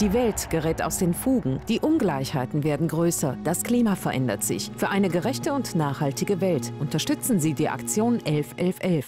Die Welt gerät aus den Fugen, die Ungleichheiten werden größer, das Klima verändert sich. Für eine gerechte und nachhaltige Welt unterstützen Sie die Aktion 11111.